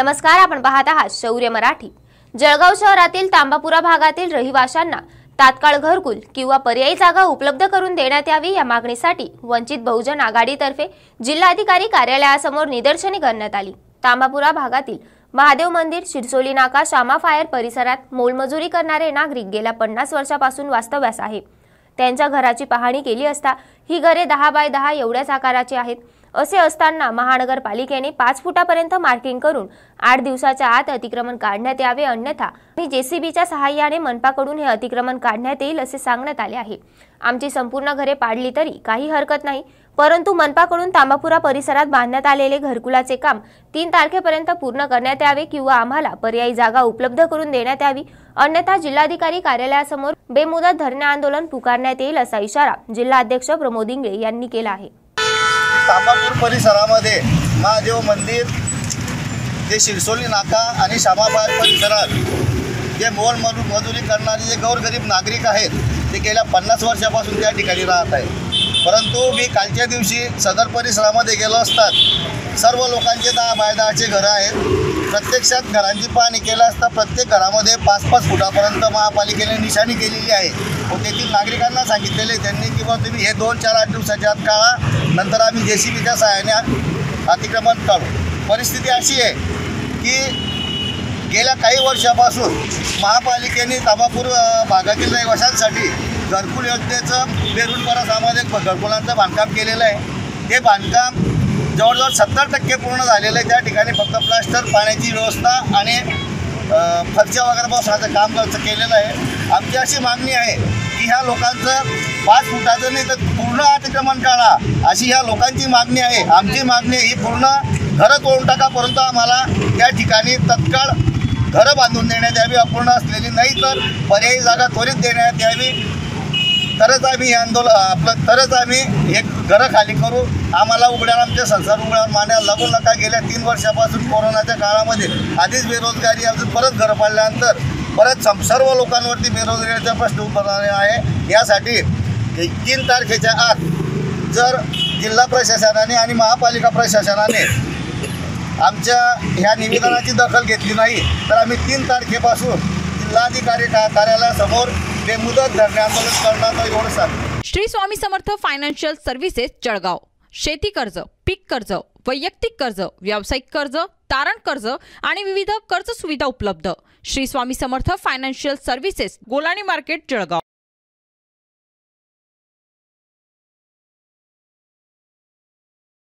नमस्कार आपण पाहत आहात शौर्य मराठी. जळगाव शहरातील तांबापुरा भागातील रहिवाशांना तात्काळ घरकुल किंवा पर्यायी जागा उपलब्ध करून देण्यात यावी या मागणीसाठी वंचित बहुजन आघाडीतर्फे जिल्हाधिकारी कार्यालयासमोर निदर्शने करण्यात आली. तांबापुरा भागातील महादेव मंदिर शिरसोली नाका शामा फायर परिसरात मोलमजुरी करणारे नागरिक गेल्या पन्नास वर्षापासून वास्तव्यास आहे. त्यांच्या घराची पाहणी केली असता ही घरे दहा बाय दहा एवढ्याच आकाराची आहेत. असे असताना महानगरपालिकेने पाच फुटापर्यंत मार्किंग करून आठ दिवसाच्या आत अतिक्रमण काढण्यात यावे अन्यथा मी जेसीबीच्या सहाय्याने मनपाकडून हे अतिक्रमण काढण्यात येईल असे सांगण्यात आले आहे. आमची संपूर्ण घरे पाडली तरी काही हरकत नाही परंतु मनपाकडून तांबापुरा परिसरात बांधण्यात आलेले घरकुलाचे काम तीन तारखेपर्यंत पूर्ण करण्यात यावे किंवा आम्हाला पर्यायी जागा उपलब्ध करून देण्यात यावी अन्यथा जिल्हाधिकारी कार्यालयासमोर बेमुदत धरणे आंदोलन पुकारण्यात येईल असा इशारा जिल्हाध्यक्ष प्रमोद इंगळे यांनी केला आहे. तांबापूर परिसरामध्ये महादेव मंदिर जे शिरसोली नाका आणि शामाबाग परिसरात जे मोल मजू मजुरी करणारे जे गौरगरीब नागरिक आहेत ते गेल्या पन्नास वर्षापासून त्या ठिकाणी राहत आहेत. परंतु मी कालच्या दिवशी सदर परिसरामध्ये गेलो असतात सर्व लोकांचे दहा बाय दहाचे घरं आहेत. प्रत्यक्षात घरांची पाहणी केलं असता प्रत्येक घरामध्ये पाच पाच फुटापर्यंत महापालिकेने निशाणी केलेली आहे. तेथील नागरिकांना सांगितलेले त्यांनी की तुम्ही हे दोन चार आठ दिवसाच्या आत काढा नंतर आम्ही जे सी बीच्या सहाय्याने अतिक्रमण काढू. परिस्थिती अशी आहे की गेल्या काही वर्षापासून महापालिकेने ताबापूर भागातील रहिवाशांसाठी घरकुल योजनेचं बेरुणपरा सामाजिक घरकुलांचं बांधकाम केलेलं आहे. हे बांधकाम जवळजवळ सत्तर टक्के पूर्ण झालेलं आहे. त्या ठिकाणी फक्त प्लास्टर पाण्याची व्यवस्था आणि फरच्या वगैरे असं काम करचं केलेलं आहे. आमची अशी मागणी आहे की ह्या लोकांचं पाच फुटाचं नाही तर पूर्ण अतिक्रमण काढा अशी ह्या लोकांची मागणी आहे. आमची मागणी ही पूर्ण घरं तोडून टाका परंतु आम्हाला त्या ठिकाणी तत्काळ घरं बांधून देण्यात यावी अपूर्ण असलेली नाही तर पर्यायी जागा त्वरित देण्यात यावी. तरच आम्ही हे आंदोलन आपलं तरच आम्ही एक घरं खाली करू. आम्हाला उघड्यावर आमचे संसार उघड्यावर मांडायला लागू नका. गेल्या तीन वर्षापासून कोरोनाच्या काळामध्ये आधीच बेरोजगारी अजून परत घरं पाडल्यानंतर परत सर्व लोकांवरती बेरोजगारीचा प्रश्न उभारणार आहे. यासाठी तीन तारखेच्या आत जर जिल्हा प्रशासनाने आणि महापालिका प्रशासनाने आमच्या ह्या निवेदनाची दखल घेतली नाही तर आम्ही तीन तारखेपासून जिल्हाधिकारी का कार्यालयासमोर बेमुदत धरणे आंदोलन करणार एवढं सांगतो. Shri Swami Samarth financial services Jalgaon. शेती कर्ज पीक कर्ज वैयक्तिक कर्ज व्यावसायिक कर्ज तारण कर्ज आणि विविध कर्ज सुविधा उपलब्ध. Shri Swami Samarth financial services Golani market Jalgaon.